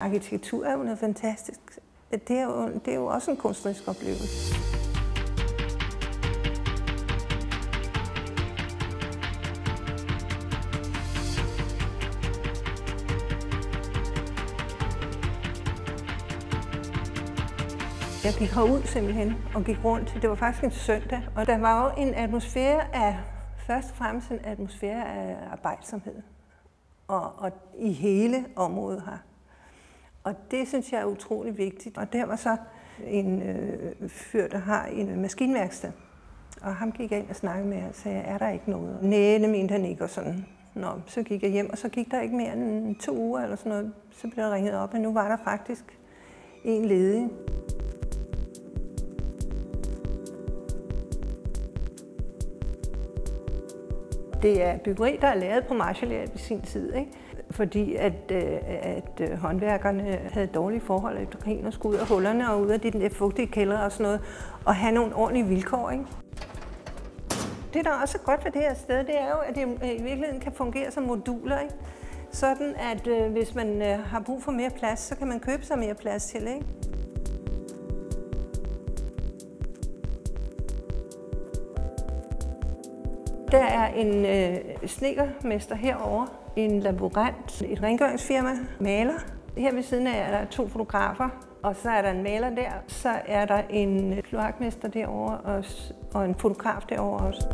Arkitektur er jo noget fantastisk. Det er jo, det er jo også en kunstnerisk oplevelse. Jeg gik herud simpelthen og gik rundt. Det var faktisk en søndag, og der var jo en atmosfære af, først og fremmest en atmosfære af arbejdsomhed. Og, og i hele området her. Og det synes jeg er utrolig vigtigt. Og der var så en øh, fyr, der har en maskinværksted. Og ham gik jeg ind og snakkede med og sagde, er der ikke noget? Nej, det mente han ikke, og sådan. Nå, så gik jeg hjem, og så gik der ikke mere end to uger eller sådan noget. Så blev der ringet op, og nu var der faktisk en ledig. Det er byggeri, der er lavet på Marshallhjælp i sin tid, ikke? fordi at, øh, at øh, håndværkerne havde dårlige forhold efter krigen og skulle ud af hullerne og ud af de der fugtige kældre og sådan noget, og have nogle ordentlige vilkår. Ikke? Det, der er også godt ved det her sted, det er jo, at det øh, i virkeligheden kan fungere som moduler. Ikke? Sådan at øh, hvis man øh, har brug for mere plads, så kan man købe sig mere plads til. Ikke? Der er en øh, snekermester herover, en laborant, et rengøringsfirma, maler. Her ved siden af er der to fotografer, og så er der en maler der. Så er der en øh, kloakmester derovre og, og en fotograf derovre også.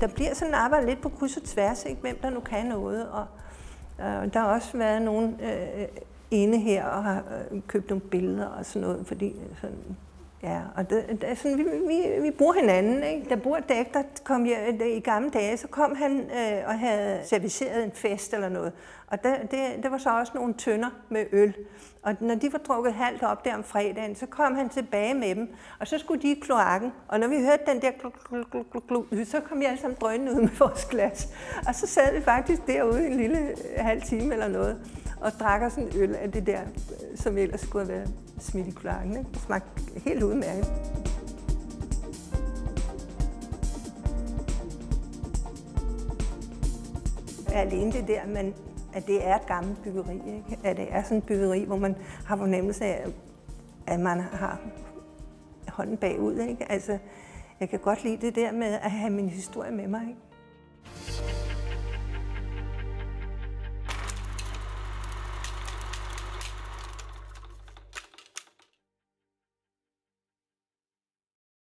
Der bliver sådan arbejdet lidt på kryds og tværs, ikke? hvem der nu kan noget. Og, øh, der har også været nogen øh, øh inde her og har øh, købt nogle billeder og sådan noget, fordi øh, sådan, Ja, og det, det sådan, vi, vi, vi bruger hinanden. Ikke? Da Burt Dæk, der kom jeg, i gamle dage, så kom han øh, og havde serviceret en fest eller noget. Og der, det, det var så også nogle tønder med øl. Og når de var drukket halvt op der om fredagen, så kom han tilbage med dem, og så skulle de i kloakken. Og når vi hørte den der kluk, kluk, kluk, kluk, kluk, så kom vi alle sammen drønende ud med vores glas. Og så sad vi faktisk derude en lille halv time eller noget og drak os en øl af det der, øh, som ellers skulle have været smidt i kloakken. Ikke? Det smagte helt udmærket. Alene det der, men at det er et gammelt byggeri, ikke? at det er sådan et byggeri, hvor man har fornemmelse af, at man har hånden bagud. Ikke? Altså, jeg kan godt lide det der med at have min historie med mig. Ikke?